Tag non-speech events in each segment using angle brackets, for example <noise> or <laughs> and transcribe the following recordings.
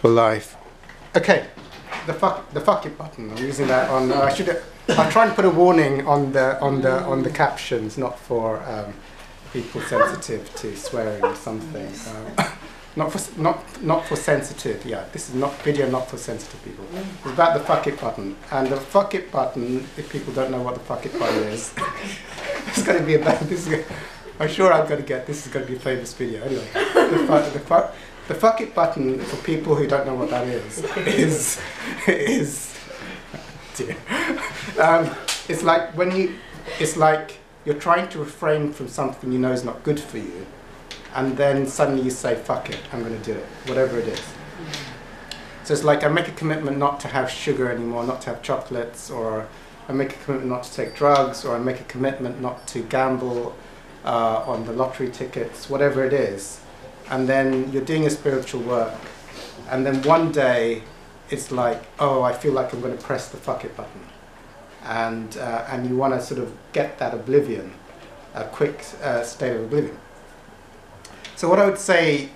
for life. Okay, the fuck the fuck it button. I'm using that on. Uh, I should. I'll try and put a warning on the on the on the captions, not for um, people sensitive to swearing or something. Um, not for not not for sensitive. Yeah, this is not video not for sensitive people. It's about the fuck it button. And the fuck it button. If people don't know what the fuck it button is, <laughs> it's going to be about this. Is, I'm sure I'm going to get this is going to be a famous video. Anyway, the fuck the fuck. The fuck it button for people who don't know what that is is is dear. Um, it's like when you it's like you're trying to refrain from something you know is not good for you, and then suddenly you say fuck it, I'm going to do it, whatever it is. So it's like I make a commitment not to have sugar anymore, not to have chocolates, or I make a commitment not to take drugs, or I make a commitment not to gamble uh, on the lottery tickets, whatever it is and then you're doing a spiritual work, and then one day it's like, oh, I feel like I'm going to press the fuck it button, and uh, and you want to sort of get that oblivion, a quick uh, state of oblivion. So what I would say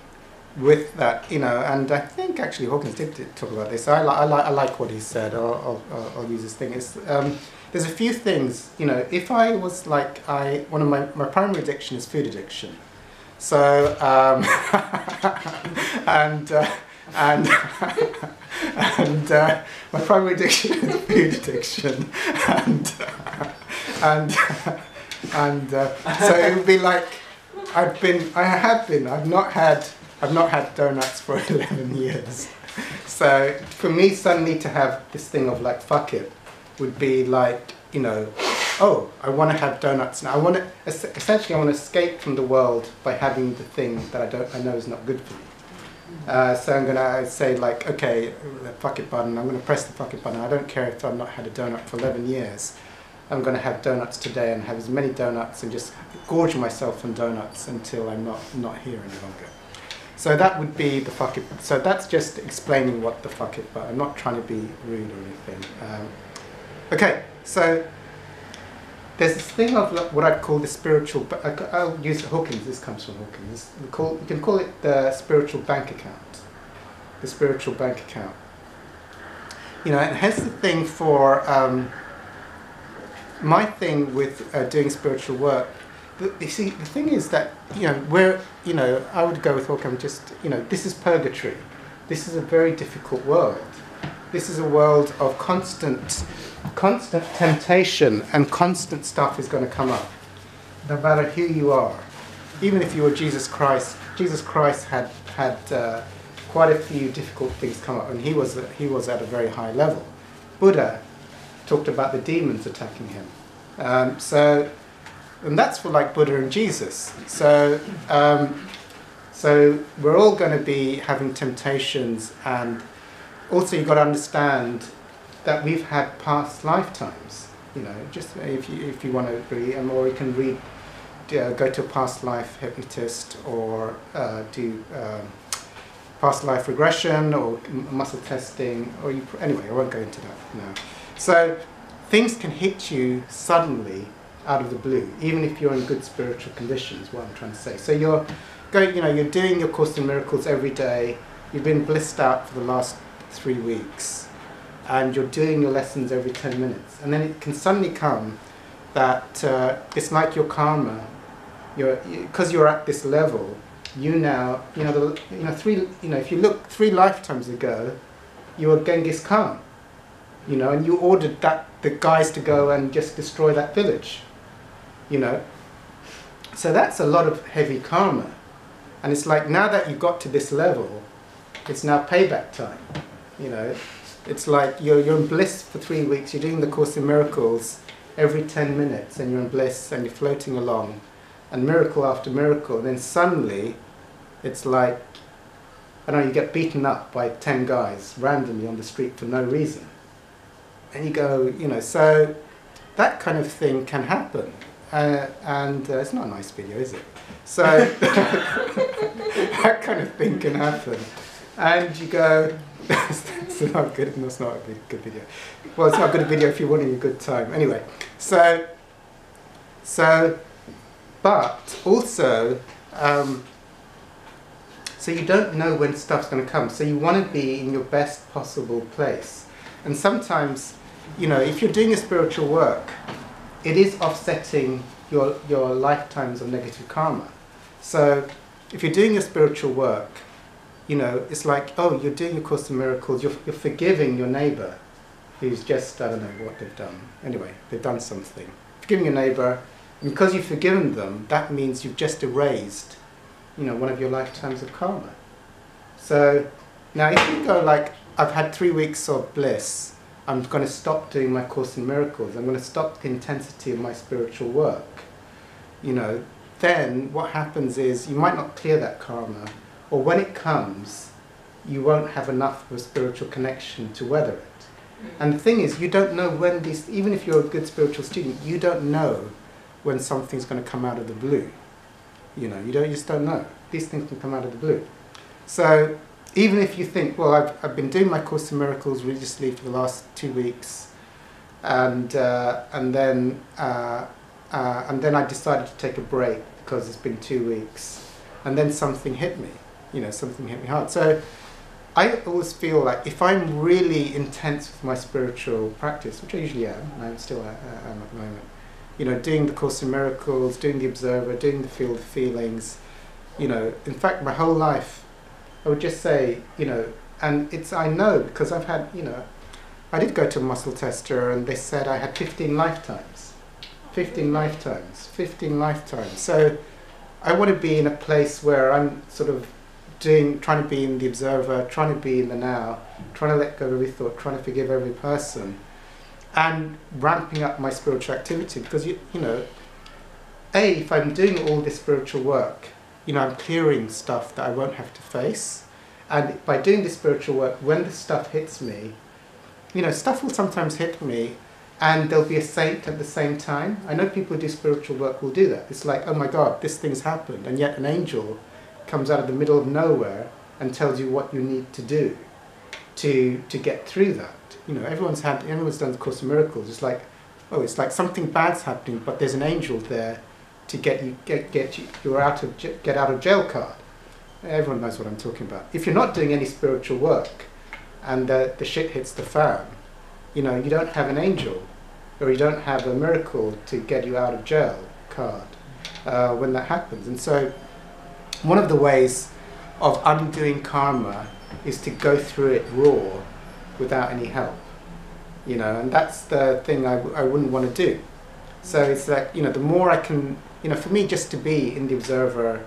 with that, you know, and I think actually Hawkins did, did talk about this. I, li- I, li- I like what he said. I'll, I'll, I'll use this thing. Is um, there's a few things, you know, if I was like I one of my my primary addiction is food addiction. So, um, <laughs> and, uh, and, <laughs> and uh, my primary addiction is food addiction. And, and, <laughs> and uh, so it would be like, I've been, I have been, I've not had, I've not had donuts for 11 years. So for me suddenly to have this thing of like, fuck it, would be like, you know, oh, I want to have donuts now. I want to essentially I want to escape from the world by having the thing that I don't I know is not good for me. Uh, so I'm gonna say like, okay, the fuck it button. I'm gonna press the fuck it button. I don't care if I've not had a donut for 11 years. I'm gonna have donuts today and have as many donuts and just gorge myself on donuts until I'm not not here any longer. So that would be the fuck it. So that's just explaining what the fuck it button. I'm not trying to be rude or anything. Um, okay, so there's this thing of what I'd call the spiritual. I'll use Hawkins. This comes from Hawkins. We Call, you can call it the spiritual bank account. The spiritual bank account. You know, and here's the thing for um, my thing with uh, doing spiritual work. The, you see, the thing is that you know, where you know, I would go with Hawkins. Just you know, this is purgatory. This is a very difficult world. This is a world of constant constant temptation and constant stuff is going to come up, no matter who you are. Even if you were Jesus Christ, Jesus Christ had had uh, quite a few difficult things come up, and he was he was at a very high level. Buddha talked about the demons attacking him. Um, so, and that's for like Buddha and Jesus. So, um, so we're all going to be having temptations, and also you've got to understand that we've had past lifetimes. You know, just if you if you want to read, or you can read, uh, go to a past life hypnotist, or uh, do um, past life regression, or muscle testing, or you anyway. I won't go into that now. So things can hit you suddenly out of the blue, even if you're in good spiritual conditions. What I'm trying to say. So you're going, you know, you're doing your Course in Miracles every day. You've been blissed out for the last three weeks and you're doing your lessons every 10 minutes. And then it can suddenly come that uh, it's like your karma, because you're, you're at this level, you now, you know, the, you know, three, you know, if you look three lifetimes ago, you were Genghis Khan, you know, and you ordered that the guys to go and just destroy that village, you know. So that's a lot of heavy karma, and it's like now that you've got to this level, it's now payback time, you know. It's like you're, you're in bliss for three weeks, you're doing the Course in Miracles every 10 minutes, and you're in bliss and you're floating along, and miracle after miracle, and then suddenly it's like, I know, you get beaten up by 10 guys randomly on the street for no reason. And you go, you know, so that kind of thing can happen. Uh, and uh, it's not a nice video, is it? So <laughs> that kind of thing can happen. And you go, it's not good. That's not a good, good video. Well, it's not a good video if you're wanting a good time. Anyway, so, so, but also, um, So you don't know when stuff's going to come. So you want to be in your best possible place. And sometimes, you know, if you're doing a spiritual work, it is offsetting your, your lifetimes of negative karma. So if you're doing your spiritual work, you know, it's like, oh, you're doing a Course in Miracles, you're, you're forgiving your neighbor who's just, I don't know what they've done. Anyway, they've done something. Forgiving your neighbor, and because you've forgiven them, that means you've just erased, you know, one of your lifetimes of karma. So now if you go like, I've had three weeks of bliss, I'm going to stop doing my Course in Miracles, I'm going to stop the intensity of my spiritual work, you know, then what happens is you might not clear that karma, or when it comes, you won't have enough of a spiritual connection to weather it. And the thing is, you don't know when these, even if you're a good spiritual student, you don't know when something's going to come out of the blue. You know, you, don't, you just don't know. These things can come out of the blue. So even if you think, well, I've, I've been doing my Course in Miracles religiously for the last two weeks, and, uh, and, then, uh, uh, and then I decided to take a break because it's been two weeks, and then something hit me, you know, something hit me hard. So I always feel like if I'm really intense with my spiritual practice, which I usually am, and I still uh, uh, am at the moment, you know, doing the Course in Miracles, doing the Observer, doing the Field of Feelings, you know, in fact, my whole life, I would just say, you know, and it's, I know because I've had, you know, I did go to a muscle tester and they said I had 15 lifetimes. 15 lifetimes. 15 lifetimes. So I want to be in a place where I'm sort of doing, trying to be in the observer, trying to be in the now, trying to let go of every thought, trying to forgive every person, and ramping up my spiritual activity because you, you know, a if I'm doing all this spiritual work, you know, I'm clearing stuff that I won't have to face, and by doing this spiritual work, when the stuff hits me, you know, stuff will sometimes hit me and there'll be a saint at the same time. I know people who do spiritual work will do that. It's like, oh my God, this thing's happened, and yet an angel comes out of the middle of nowhere and tells you what you need to do to to get through that. You know, everyone's had everyone's done the Course of Miracles. It's like, oh, it's like something bad's happening, but there's an angel there to get you get get you you're out of get out of jail card. Everyone knows what I'm talking about. If you're not doing any spiritual work, and the, the shit hits the fan, you know, you don't have an angel, or you don't have a miracle to get you out of jail card uh, when that happens. And so one of the ways of undoing karma is to go through it raw without any help. You know, and that's the thing I wouldn't want to do. So it's like, you know, the more I can, you know, for me just to be in the observer,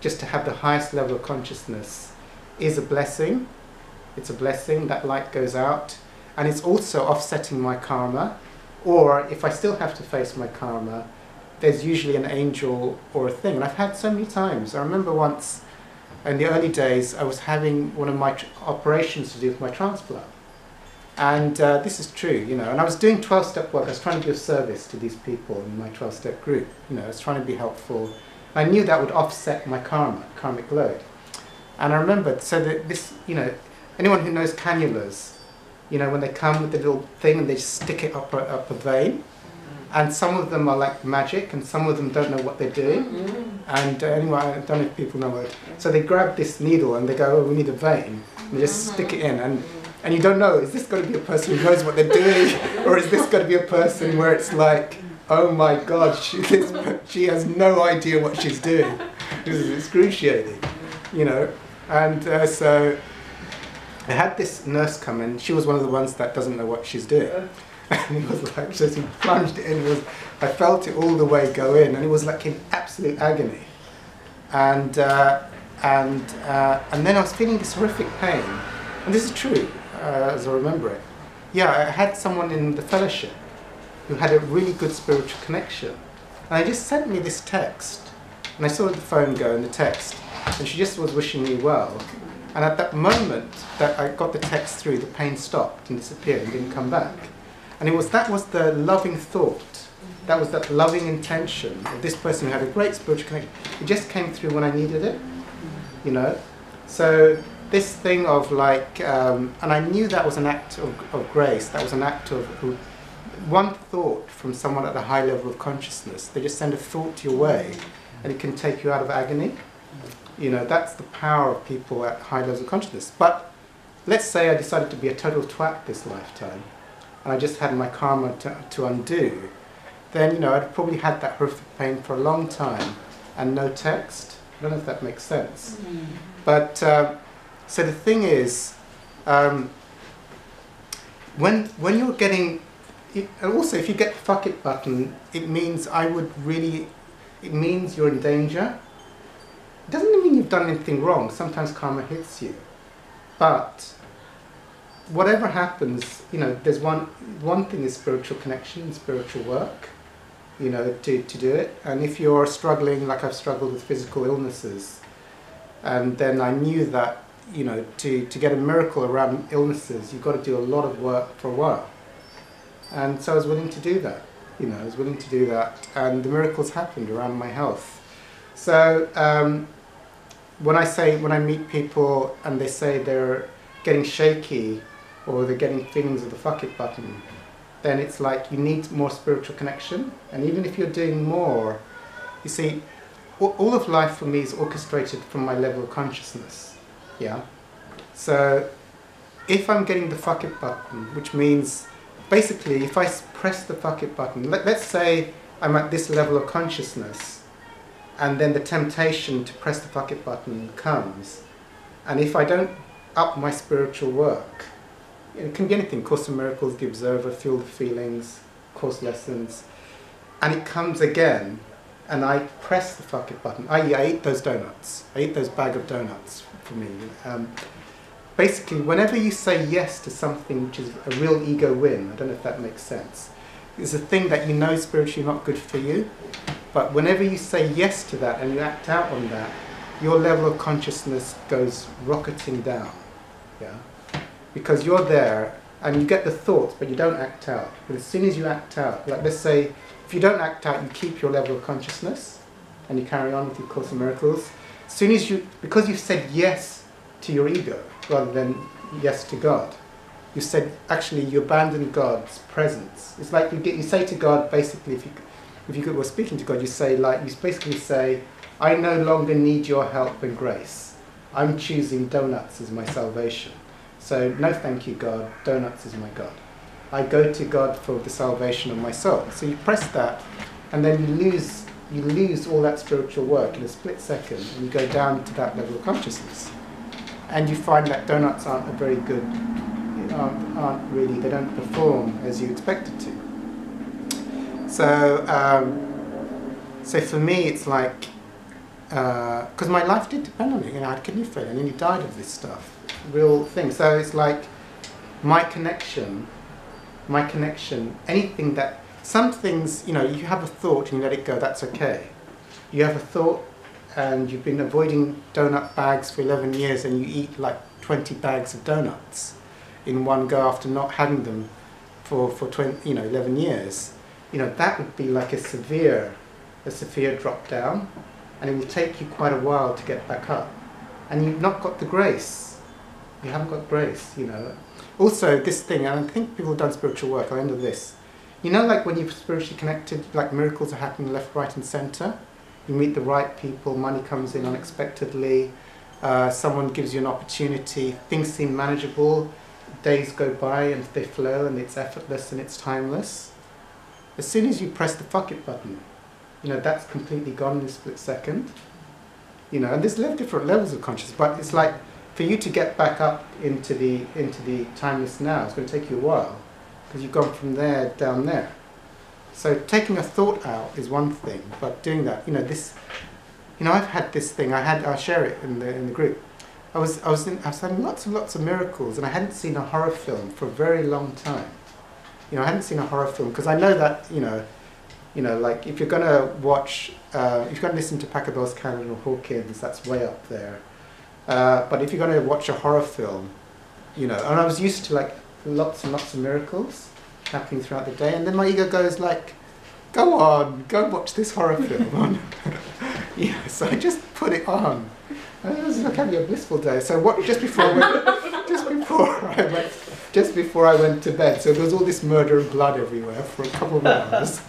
just to have the highest level of consciousness is a blessing. It's a blessing, that light goes out. And it's also offsetting my karma. Or if I still have to face my karma, there's usually an angel or a thing. And I've had so many times. I remember once in the early days, I was having one of my operations to do with my transplant. And uh, this is true, you know. And I was doing 12 step work. I was trying to of service to these people in my 12 step group. You know, I was trying to be helpful. I knew that would offset my karma, karmic load. And I remembered, so that this, you know, anyone who knows cannulas, you know, when they come with the little thing and they stick it up a, up a vein, and some of them are like magic, and some of them don't know what they're doing. Mm-hmm. And uh, anyway, I don't know if people know it. So they grab this needle and they go, "Oh, we need a vein." And they just mm-hmm. stick it in, and and you don't know is this going to be a person who knows what they're doing, <laughs> or is this going to be a person where it's like, "Oh my God, she this, she has no idea what she's doing." This is excruciating, you know. And uh, so I had this nurse come in. She was one of the ones that doesn't know what she's doing <laughs> and it was like just he plunged it in. It was I felt it all the way go in, and it was like in absolute agony. And uh, and uh, and then I was feeling this horrific pain, and this is true uh, as I remember it. Yeah, I had someone in the fellowship who had a really good spiritual connection, and they just sent me this text, and I saw the phone go and the text, and she just was wishing me well. And at that moment that I got the text through, the pain stopped and disappeared and didn't come back. And it was that was the loving thought. That was that loving intention of this person who had a great spiritual connection. It just came through when I needed it, you know. So this thing of like, um, and I knew that was an act of, of grace. That was an act of, of one thought from someone at a high level of consciousness. They just send a thought your way, and it can take you out of agony. You know, that's the power of people at high levels of consciousness. But let's say I decided to be a total twat this lifetime, and I just had my karma to, to undo, then, you know, I'd probably had that horrific pain for a long time and no text. I don't know if that makes sense. Mm. But, uh, so the thing is, um, when, when you're getting, it, also if you get the fuck it button, it means I would really, it means you're in danger. It doesn't mean you've done anything wrong. Sometimes karma hits you. But whatever happens, you know, there's one, one thing is spiritual connection, spiritual work you know, to, to do it. And if you're struggling, like I've struggled with physical illnesses, and then I knew that, you know, to, to get a miracle around illnesses, you've got to do a lot of work for a while. And so I was willing to do that. You know, I was willing to do that, and the miracles happened around my health. So um, when I say, when I meet people and they say they're getting shaky or they're getting feelings of the fuck it button, then it's like you need more spiritual connection. And even if you're doing more, you see, all of life for me is orchestrated from my level of consciousness. Yeah? So if I'm getting the fuck it button, which means basically if I press the fuck it button, let, let's say I'm at this level of consciousness, and then the temptation to press the fuck it button comes. And if I don't up my spiritual work, it can be anything Course in Miracles, The Observer, Feel the Feelings, Course Lessons. And it comes again, and I press the fuck it button. I, I ate those donuts. I ate those bag of donuts for me. Um, basically, whenever you say yes to something which is a real ego win, I don't know if that makes sense, it's a thing that you know spiritually not good for you, but whenever you say yes to that and you act out on that, your level of consciousness goes rocketing down. Yeah because you're there and you get the thoughts, but you don't act out. But as soon as you act out, like let's say, if you don't act out, you keep your level of consciousness and you carry on with your Course in Miracles. As soon as you, because you've said yes to your ego rather than yes to God, you said actually you abandon God's presence. It's like you get, you say to God basically, if you if you were speaking to God, you say like you basically say, I no longer need your help and grace. I'm choosing donuts as my salvation. So, no thank you, God. Donuts is my God. I go to God for the salvation of my soul. So you press that, and then you lose you lose all that spiritual work in a split second, and you go down to that level of consciousness, and you find that donuts aren't a very good, aren't, aren't really they don't perform as you expected to. So, um, so for me, it's like because uh, my life did depend on it. You know, I had kidney failure, and then you died of this stuff real thing. So it's like my connection, my connection, anything that, some things, you know, you have a thought and you let it go, that's okay. You have a thought and you've been avoiding donut bags for 11 years and you eat like 20 bags of donuts in one go after not having them for, for 20, you know, 11 years. You know, that would be like a severe, a severe drop down and it will take you quite a while to get back up. And you've not got the grace you haven't got grace, you know. Also, this thing, and I think people have done spiritual work, I'll end with this. You know, like when you're spiritually connected, like miracles are happening left, right, and center. You meet the right people, money comes in unexpectedly, uh, someone gives you an opportunity, things seem manageable, days go by and they flow and it's effortless and it's timeless. As soon as you press the fuck it button, you know, that's completely gone in a split second. You know, and there's different levels of consciousness, but it's like for you to get back up into the into the timeless now, it's going to take you a while because you've gone from there down there. So taking a thought out is one thing, but doing that, you know, this, you know, I've had this thing. I had, I'll share it in the in the group. I was I was in, I was having lots and lots of miracles, and I hadn't seen a horror film for a very long time. You know, I hadn't seen a horror film because I know that you know, you know, like if you're going to watch, uh, if you're going to listen to Pachelbel's Canon or Hawkins, that's way up there. Uh, but if you're going to watch a horror film, you know, and I was used to like lots and lots of miracles happening throughout the day, and then my ego goes like, "Go on, go watch this horror film." <laughs> <laughs> yeah, so I just put it on. And it was like having a blissful day. So what? Just before I went, just before <laughs> I went, just before I went to bed. So there was all this murder and blood everywhere for a couple of hours.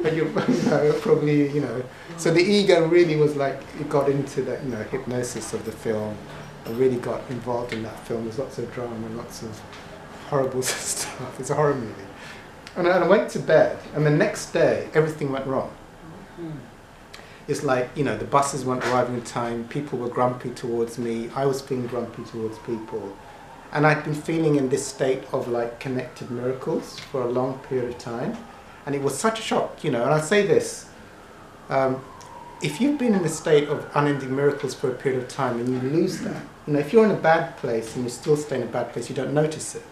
But you, <laughs> you know, probably, you know. So the ego really was like, it got into that, you know, hypnosis of the film. I really got involved in that film. There's lots of drama, and lots of horrible <laughs> stuff. It's a horror movie. And I, and I went to bed, and the next day, everything went wrong. Hmm. It's like, you know, the buses weren't arriving in time, people were grumpy towards me, I was being grumpy towards people. And I'd been feeling in this state of like connected miracles for a long period of time. And it was such a shock, you know. And I say this um, if you've been in a state of unending miracles for a period of time and you lose that, you know, if you're in a bad place and you still stay in a bad place, you don't notice it.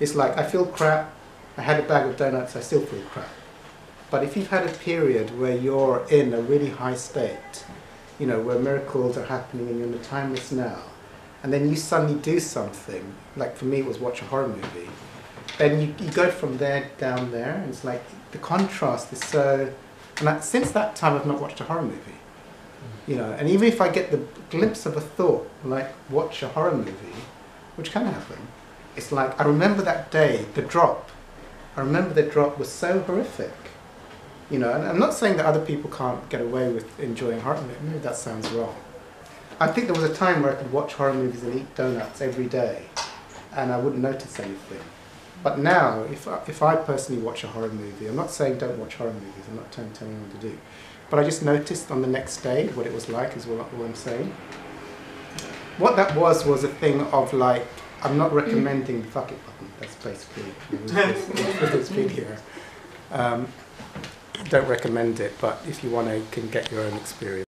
It's like, I feel crap, I had a bag of donuts, I still feel crap. But if you've had a period where you're in a really high state, you know, where miracles are happening and you're in the timeless now, and then you suddenly do something, like for me it was watch a horror movie, then you, you go from there down there, and it's like the contrast is so. And since that time, I've not watched a horror movie. You know, and even if I get the glimpse of a thought, like watch a horror movie, which can happen, it's like I remember that day, the drop. I remember the drop was so horrific. You know, and I'm not saying that other people can't get away with enjoying horror movies. Maybe that sounds wrong. I think there was a time where I could watch horror movies and eat donuts every day, and I wouldn't notice anything. But now, if I, if I personally watch a horror movie, I'm not saying don't watch horror movies. I'm not telling, telling anyone to do, but I just noticed on the next day what it was like. Is what, what I'm saying. What that was was a thing of like I'm not recommending the fuck it button. That's basically this, video. <laughs> Um, don't recommend it, but if you want to, you can get your own experience.